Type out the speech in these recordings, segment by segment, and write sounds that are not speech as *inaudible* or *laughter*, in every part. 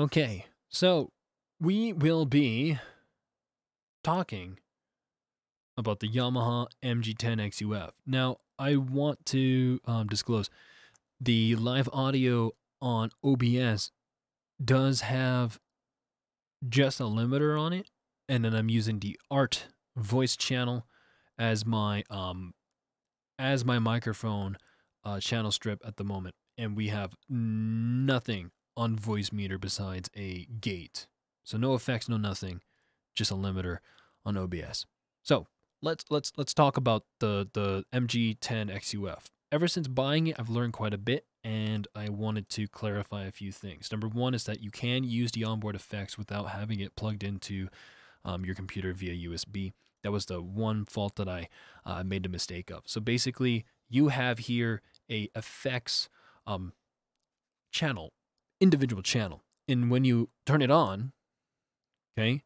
Okay, so we will be talking about the Yamaha MG10 XUF. Now, I want to um, disclose the live audio on OBS does have just a limiter on it, and then I'm using the ART voice channel as my um as my microphone uh, channel strip at the moment, and we have nothing on Voicemeeter besides a gate. So no effects, no nothing, just a limiter on OBS. So let's let's let's talk about the the MG10 XUF. Ever since buying it, I've learned quite a bit, and I wanted to clarify a few things. Number one is that you can use the onboard effects without having it plugged into um, your computer via USB. That was the one fault that I uh, made the mistake of. So basically, you have here a effects um, channel, individual channel, and when you turn it on, okay,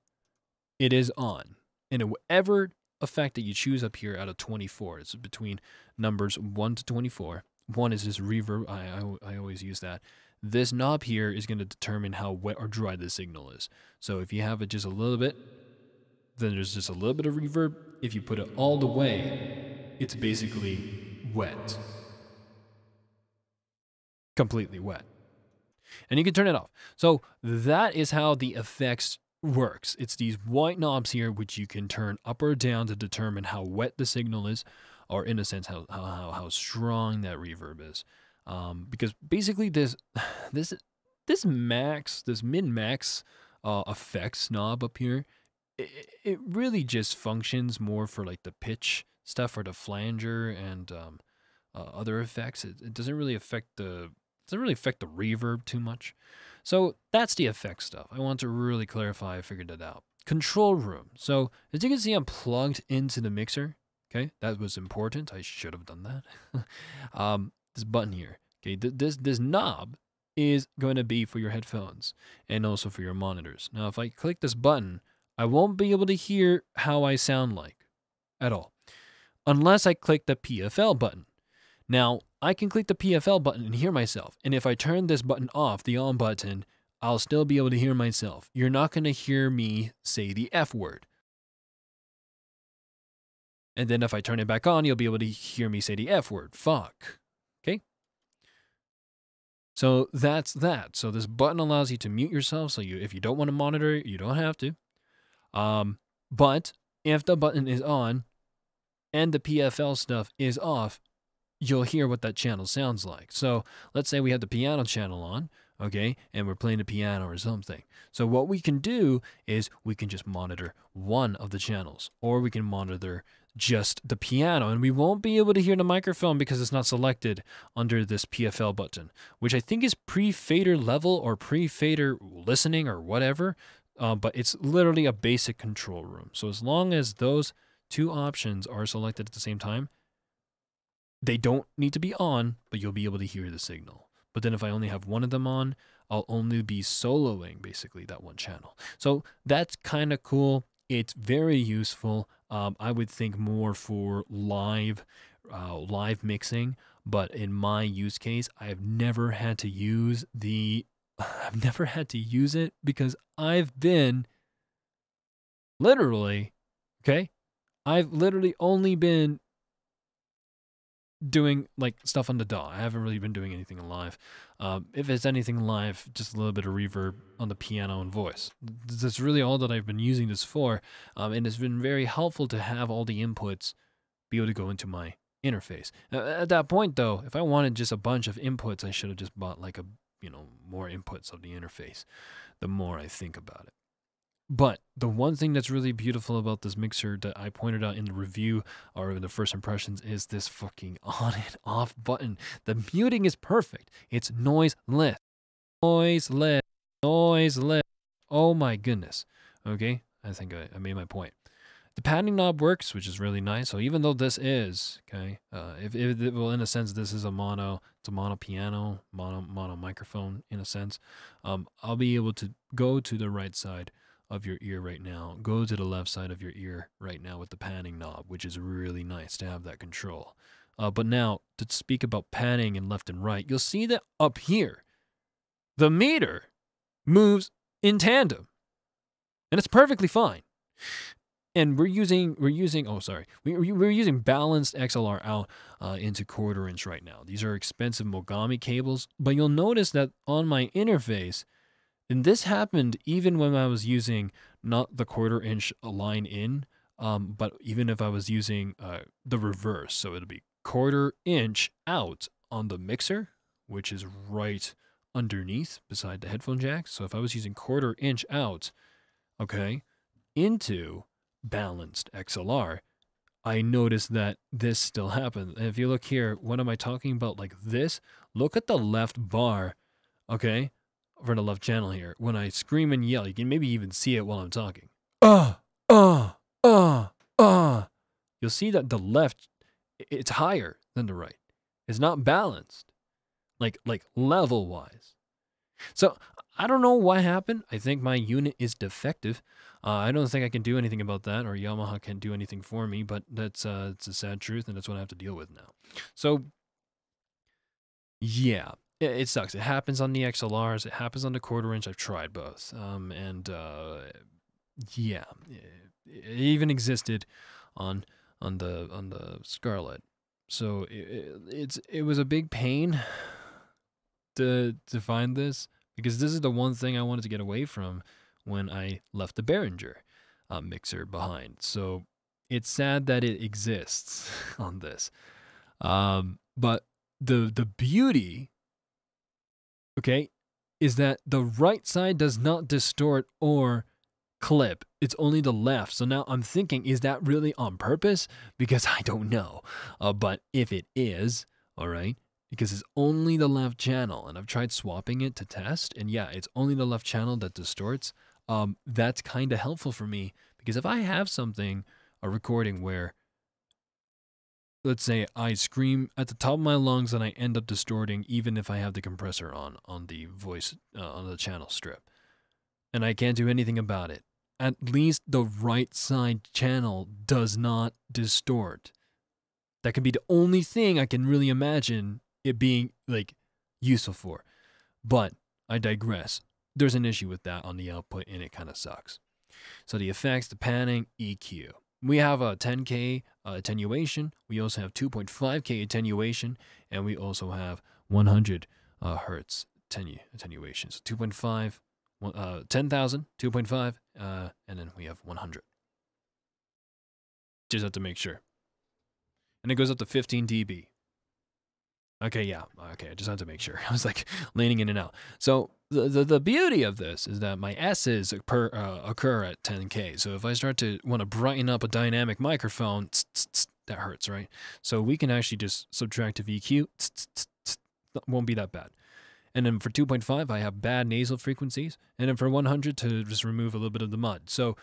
it is on, and whatever effect that you choose up here out of 24, it's between numbers 1 to 24. One is this reverb. I, I, I always use that. This knob here is going to determine how wet or dry the signal is. So if you have it just a little bit, then there's just a little bit of reverb. If you put it all the way, it's basically wet. Completely wet. And you can turn it off. So that is how the effects works. It's these white knobs here which you can turn up or down to determine how wet the signal is, or in a sense how how how strong that reverb is. Um, because basically this *sighs* this this max this min max uh, effects knob up here it, it really just functions more for like the pitch stuff or the flanger and um, uh, other effects. It, it doesn't really affect the doesn't really affect the reverb too much. So that's the effect stuff. I want to really clarify. I figured it out. Control room. So as you can see, I'm plugged into the mixer. Okay, that was important. I should have done that. *laughs* um, this button here. Okay, th this this knob is going to be for your headphones and also for your monitors. Now, if I click this button, I won't be able to hear how I sound like at all unless I click the PFL button. Now, I can click the PFL button and hear myself. And if I turn this button off, the on button, I'll still be able to hear myself. You're not going to hear me say the F word. And then if I turn it back on, you'll be able to hear me say the F word. Fuck. Okay? So that's that. So this button allows you to mute yourself. So you, if you don't want to monitor it, you don't have to. Um, but if the button is on and the PFL stuff is off, you'll hear what that channel sounds like. So let's say we have the piano channel on, okay, and we're playing the piano or something. So what we can do is we can just monitor one of the channels, or we can monitor just the piano, and we won't be able to hear the microphone because it's not selected under this PFL button, which I think is pre-fader level or pre-fader listening or whatever uh, but it's literally a basic control room. So as long as those two options are selected at the same time, they don't need to be on, but you'll be able to hear the signal. But then if I only have one of them on, I'll only be soloing basically that one channel. So that's kind of cool. It's very useful. Um, I would think more for live, uh, live mixing. But in my use case, I've never had to use the *laughs* I've never had to use it because I've been literally, okay? I've literally only been doing like stuff on the DAW. I haven't really been doing anything live. Um, if it's anything live, just a little bit of reverb on the piano and voice. That's really all that I've been using this for. Um, and it's been very helpful to have all the inputs be able to go into my interface. at that point, though, if I wanted just a bunch of inputs, I should have just bought like a you know, more inputs of the interface, the more I think about it. But the one thing that's really beautiful about this mixer that I pointed out in the review or the first impressions is this fucking *laughs* on and off button. The muting is perfect. It's noiseless. Noiseless. Noiseless. Oh my goodness. Okay, I think I, I made my point. The padding knob works, which is really nice. So even though this is, okay, uh, if, if, well, in a sense, this is a mono, it's a mono piano, mono, mono microphone in a sense, um, I'll be able to go to the right side of your ear right now, go to the left side of your ear right now with the panning knob, which is really nice to have that control. Uh, but now, to speak about panning and left and right, you'll see that up here, the meter moves in tandem. And it's perfectly fine. And we're using we're using oh sorry we, we're using balanced XLR out uh, into quarter inch right now. These are expensive Mogami cables, but you'll notice that on my interface, and this happened even when I was using not the quarter inch line in, um, but even if I was using uh, the reverse, so it'll be quarter inch out on the mixer, which is right underneath beside the headphone jack. So if I was using quarter inch out, okay, into balanced XLR, I noticed that this still happened. And if you look here, what am I talking about? Like this? Look at the left bar, okay, for the left channel here. When I scream and yell, you can maybe even see it while I'm talking. Uh, uh, uh, uh. You'll see that the left, it's higher than the right. It's not balanced, like like level wise. So I don't know what happened. I think my unit is defective. Uh, I don't think I can do anything about that, or Yamaha can do anything for me. But that's uh, it's a sad truth, and that's what I have to deal with now. So yeah, it, it sucks. It happens on the XLRs. It happens on the quarter inch. I've tried both, um, and uh, yeah, it, it even existed on on the on the Scarlett. So it, it's it was a big pain to to find this because this is the one thing I wanted to get away from when I left the Behringer uh, mixer behind. So it's sad that it exists *laughs* on this, um, but the the beauty, okay, is that the right side does not distort or clip. It's only the left. So now I'm thinking, is that really on purpose? Because I don't know. Uh, but if it is, all right, because it's only the left channel, and I've tried swapping it to test, and yeah, it's only the left channel that distorts. Um, that's kind of helpful for me because if I have something, a recording where, let's say I scream at the top of my lungs and I end up distorting, even if I have the compressor on on the voice uh, on the channel strip, and I can't do anything about it at least the right side channel does not distort. That can be the only thing I can really imagine it being like useful for. But I digress. There's an issue with that on the output and it kind of sucks. So the effects, the panning, EQ. We have a 10K uh, attenuation. We also have 2.5K attenuation. And we also have 100 uh, hertz attenuation. So 2.5, uh, 10,000, 2.5, uh, and then we have 100. Just have to make sure. And it goes up to 15 dB. Okay, yeah. Okay, I just had to make sure. *laughs* I was like leaning in and out. So the, the, the beauty of this is that my S's occur, uh, occur at 10K. So if I start to want to brighten up a dynamic microphone, tss, tss, tss, that hurts, right? So we can actually just subtract a VQ. Won't be that bad. And then for 2.5, I have bad nasal frequencies. And then for 100 to just remove a little bit of the mud. So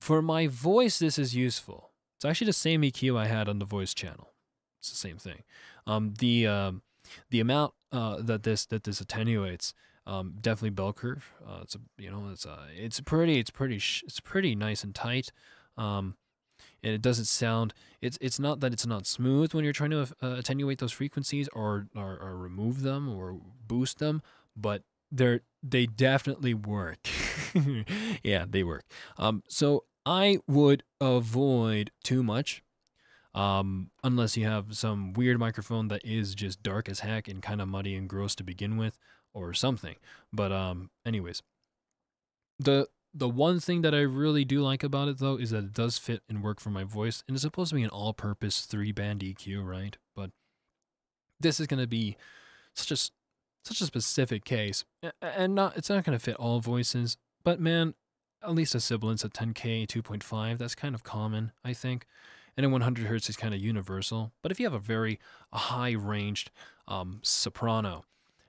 for my voice, this is useful. It's actually the same EQ I had on the voice channel. It's the same thing. Um, the um, the amount uh, that this that this attenuates um, definitely bell curve. Uh, it's a, you know it's uh, it's pretty it's pretty it's pretty nice and tight. Um, and it doesn't sound it's it's not that it's not smooth when you're trying to uh, attenuate those frequencies or, or, or remove them or boost them but they're they definitely work *laughs* yeah they work um so i would avoid too much um unless you have some weird microphone that is just dark as heck and kind of muddy and gross to begin with or something but um anyways the the one thing that I really do like about it though is that it does fit and work for my voice, and it's supposed to be an all-purpose three-band EQ, right? But this is going to be such a such a specific case, and not it's not going to fit all voices. But man, at least a sibilance at 10k 2.5, that's kind of common, I think. And then 100 hertz is kind of universal. But if you have a very high-ranged um, soprano,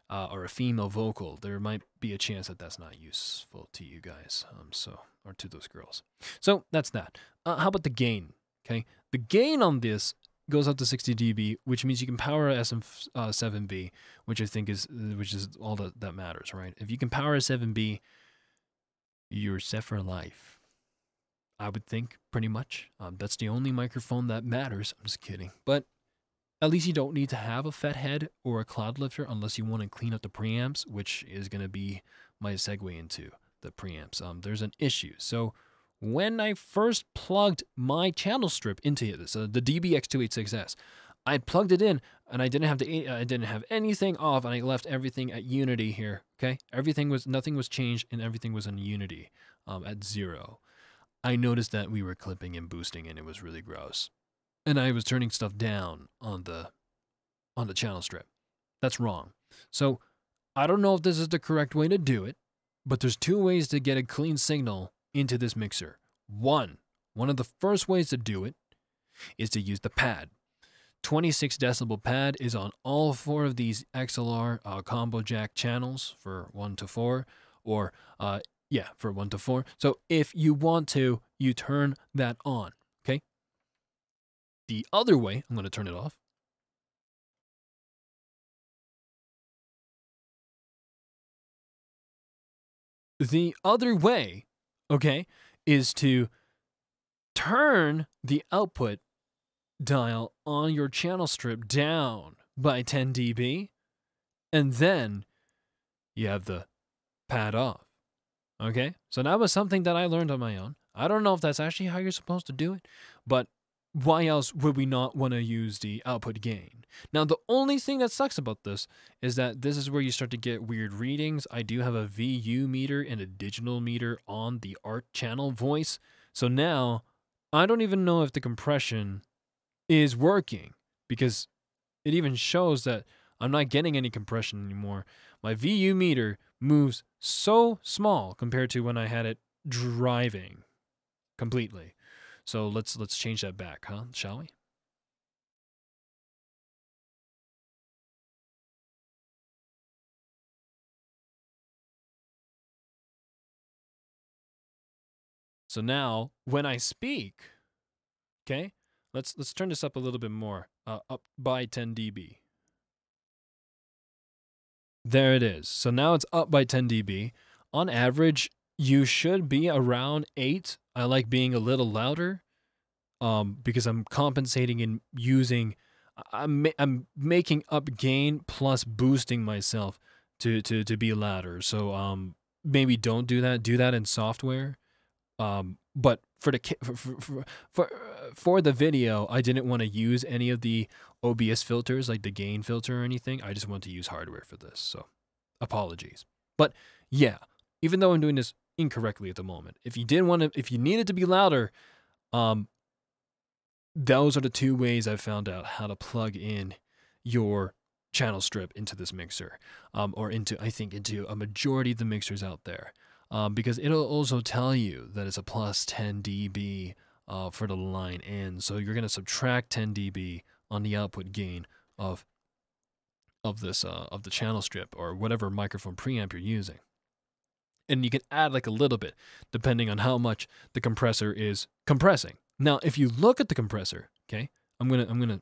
uh, or a female vocal, there might be a chance that that's not useful to you guys. Um, so or to those girls. So that's that. Uh, how about the gain? Okay, the gain on this goes up to 60 dB, which means you can power a SM7B, uh, which I think is which is all that that matters, right? If you can power a 7B, you're set for life. I would think pretty much. Um, that's the only microphone that matters. I'm just kidding, but at least you don't need to have a FetHead or a Cloudlifter unless you want to clean up the preamps, which is going to be my segue into the preamps. Um, there's an issue. So when I first plugged my channel strip into this, uh, the DBX286S, I plugged it in and I didn't have the I didn't have anything off and I left everything at unity here. Okay, everything was nothing was changed and everything was in unity um, at zero. I noticed that we were clipping and boosting and it was really gross, and I was turning stuff down on the on the channel strip. That's wrong. So I don't know if this is the correct way to do it, but there's two ways to get a clean signal into this mixer. One, one of the first ways to do it is to use the pad. 26 decibel pad is on all four of these XLR uh, combo jack channels for 1 to 4 or uh, yeah for 1 to 4 so if you want to you turn that on okay? The other way I'm going to turn it off. The other way okay is to turn the output dial on your channel strip down by 10 dB, and then you have the pad off. Okay, so that was something that I learned on my own. I don't know if that's actually how you're supposed to do it, but why else would we not want to use the output gain? Now, the only thing that sucks about this is that this is where you start to get weird readings. I do have a VU meter and a digital meter on the ART channel voice. So now I don't even know if the compression is working because it even shows that I'm not getting any compression anymore. My VU meter moves so small compared to when I had it driving completely. So let's let's change that back, huh? Shall we? So now when I speak, okay, Let's let's turn this up a little bit more. Uh, up by 10 dB. There it is. So now it's up by 10 dB. On average, you should be around 8. I like being a little louder um, because I'm compensating and using I'm, I'm making up gain plus boosting myself to, to, to be louder. So um, maybe don't do that. Do that in software. Um, but for the for for, for for the video, I didn't want to use any of the OBS filters like the gain filter or anything. I just want to use hardware for this. So, apologies. But yeah, even though I'm doing this incorrectly at the moment, if you didn't want to, if you needed it to be louder, um, those are the two ways I found out how to plug in your channel strip into this mixer, um, or into I think into a majority of the mixers out there um, because it'll also tell you that it's a plus 10 dB uh, for the line in. So you're going to subtract 10 dB on the output gain of of this uh, of the channel strip or whatever microphone preamp you're using. And you can add like a little bit depending on how much the compressor is compressing. Now, if you look at the compressor, okay, I'm gonna I'm gonna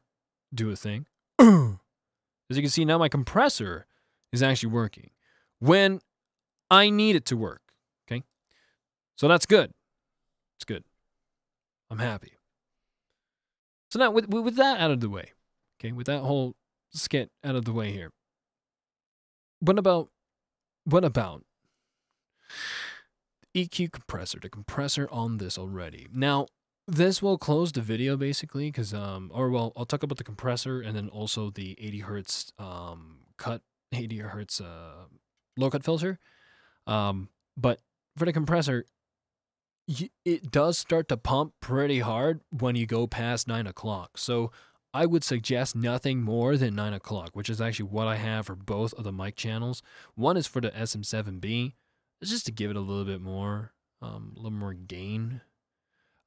do a thing. *clears throat* As you can see now, my compressor is actually working when I need it to work. Okay, so that's good. It's good. I'm happy. So now, with, with that out of the way, okay, with that whole skit out of the way here, what about, what about EQ compressor, the compressor on this already? Now, this will close the video basically because, um, or well, I'll talk about the compressor and then also the 80 hertz um, cut, 80 hertz uh, low cut filter. Um, but for the compressor, it does start to pump pretty hard when you go past nine o'clock. So I would suggest nothing more than nine o'clock, which is actually what I have for both of the mic channels. One is for the SM7B, it's just to give it a little bit more, um, a little more gain.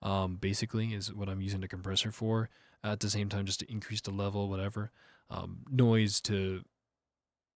Um, basically, is what I'm using the compressor for. At the same time, just to increase the level, whatever. Um, noise to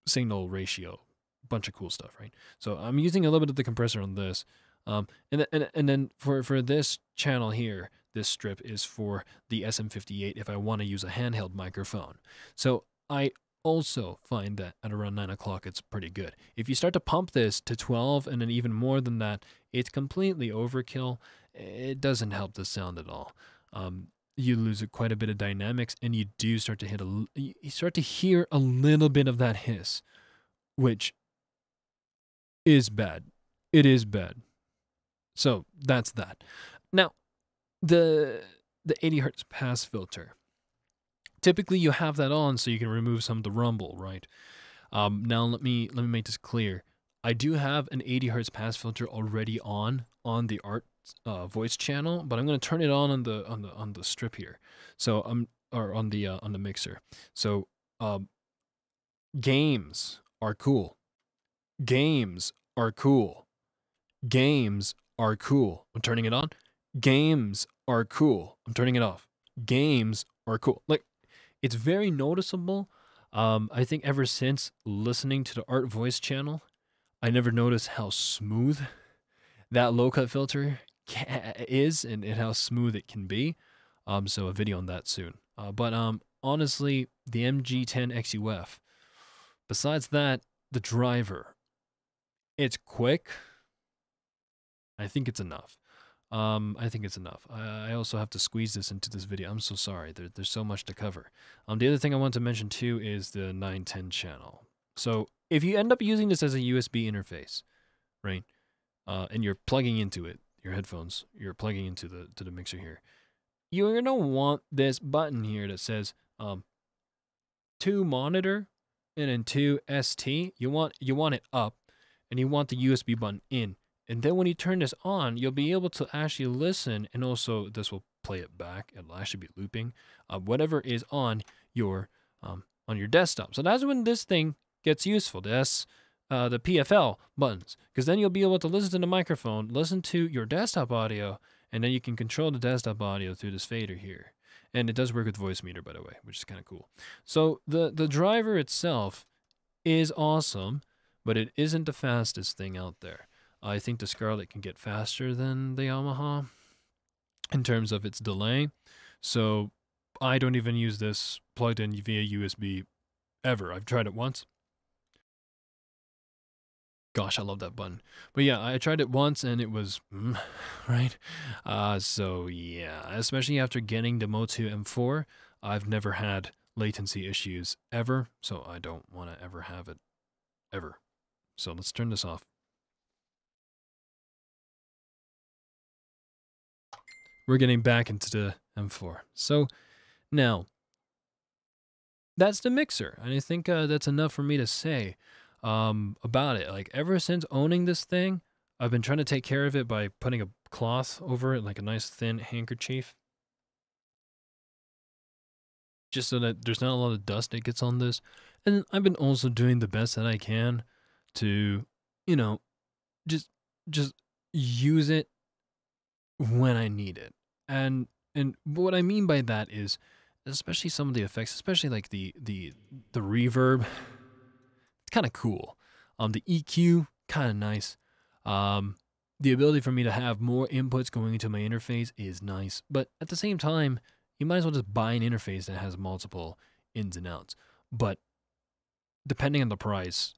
signal ratio, bunch of cool stuff, right? So I'm using a little bit of the compressor on this. Um, and, and, and then for, for this channel here, this strip is for the SM58 if I want to use a handheld microphone. So I also find that at around 9 o'clock it's pretty good. If you start to pump this to 12 and then even more than that, it's completely overkill. It doesn't help the sound at all. Um, you lose quite a bit of dynamics and you do start to hit a you start to hear a little bit of that hiss which is bad. It is bad. So that's that. Now, the the 80 hertz pass filter. Typically, you have that on so you can remove some of the rumble, right? Um, now let me let me make this clear. I do have an 80 hertz pass filter already on on the ART uh, voice channel, but I'm going to turn it on on the on the on the strip here. So I'm um, or on the uh, on the mixer. So um, games are cool. Games are cool. Games are cool. I'm turning it on. Games are cool. I'm turning it off. Games are cool. Like it's very noticeable. Um, I think ever since listening to the ART voice channel, I never noticed how smooth that low cut filter is and, and how smooth it can be. Um, so a video on that soon. Uh, but um, honestly, the MG10 XUF. Besides that, the driver. It's quick. I think it's enough. Um, I think it's enough. I, I, also have to squeeze this into this video. I'm so sorry. There, there's so much to cover. Um, the other thing I want to mention too is the 910 channel. So if you end up using this as a USB interface, right, uh, and you're plugging into it, your headphones, you're plugging into the to the mixer here, you're gonna want this button here that says um, to monitor and then to ST. You want you want it up, and you want the USB button in. And then when you turn this on, you'll be able to actually listen, and also this will play it back. It'll actually be looping uh, whatever is on your um, on your desktop. So that's when this thing gets useful. This uh, the PFL buttons, because then you'll be able to listen to the microphone, listen to your desktop audio, and then you can control the desktop audio through this fader here. And it does work with Voicemeeter, by the way, which is kind of cool. So the the driver itself is awesome, but it isn't the fastest thing out there. I think the Scarlett can get faster than the Yamaha in terms of its delay. So I don't even use this plugged in via USB ever. I've tried it once. Gosh, I love that button. But yeah, I tried it once and it was, mm, *laughs* right? Uh, so yeah, especially after getting the Motu M4, I've never had latency issues ever. So I don't want to ever have it ever. So let's turn this off. We're getting back into the M4. So now, that's the mixer. And I think uh, that's enough for me to say um, about it. Like, ever since owning this thing, I've been trying to take care of it by putting a cloth over it, like a nice thin handkerchief. Just so that there's not a lot of dust that gets on this. And I've been also doing the best that I can to, you know, just just use it when I need it. And and what I mean by that is especially some of the effects, especially like the the the reverb, it's kind of cool. Um the EQ kind of nice. Um the ability for me to have more inputs going into my interface is nice, but at the same time, you might as well just buy an interface that has multiple ins and outs. But depending on the price,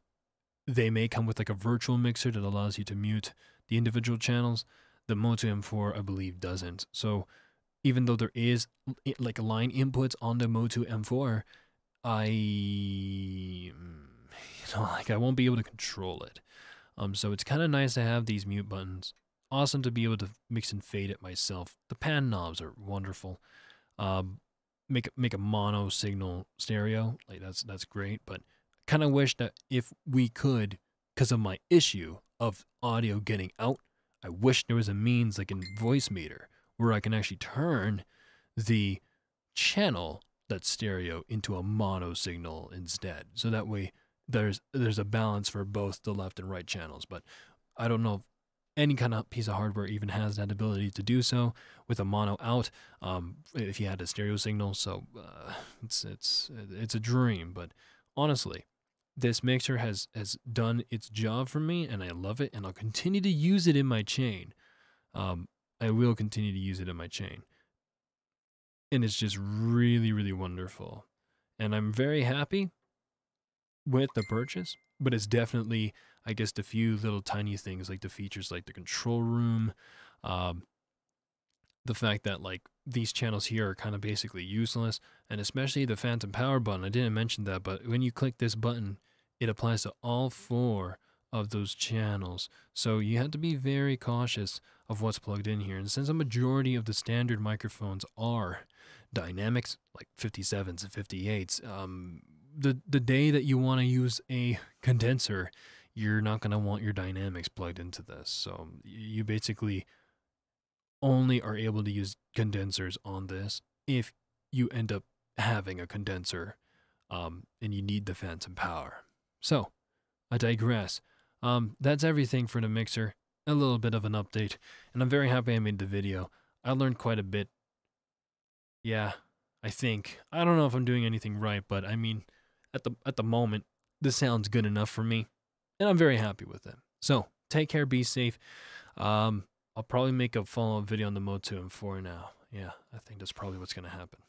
they may come with like a virtual mixer that allows you to mute the individual channels. The Motu M4, I believe, doesn't. So even though there is like a line inputs on the Motu M4, I *laughs* you know like I won't be able to control it. Um, so it's kind of nice to have these mute buttons. Awesome to be able to mix and fade it myself. The pan knobs are wonderful. Um, make make a mono signal stereo like that's that's great. But kind of wish that if we could, because of my issue of audio getting out I wish there was a means like in Voicemeeter where I can actually turn the channel that's stereo into a mono signal instead. So that way there's there's a balance for both the left and right channels. But I don't know if any kind of piece of hardware even has that ability to do so with a mono out. Um, if you had a stereo signal, so uh, it's it's it's a dream. But honestly, this mixer has has done its job for me and I love it and I'll continue to use it in my chain. Um, I will continue to use it in my chain. And it's just really, really wonderful. And I'm very happy with the purchase, but it's definitely, I guess, the few little tiny things like the features like the control room, um, the fact that like these channels here are kind of basically useless, and especially the phantom power button. I didn't mention that, but when you click this button, it applies to all four of those channels. So you have to be very cautious of what's plugged in here. And since a majority of the standard microphones are dynamics, like 57s and 58s, um, the, the day that you want to use a condenser, you're not going to want your dynamics plugged into this. So you basically only are able to use condensers on this if you end up having a condenser um, and you need the phantom power. So I digress. Um, that's everything for the mixer. A little bit of an update, and I'm very happy I made the video. I learned quite a bit. Yeah, I think. I don't know if I'm doing anything right, but I mean, at the at the moment, this sounds good enough for me, and I'm very happy with it. So take care, be safe. Um, I'll probably make a follow-up video on the Motu M4 now. Yeah, I think that's probably what's gonna happen.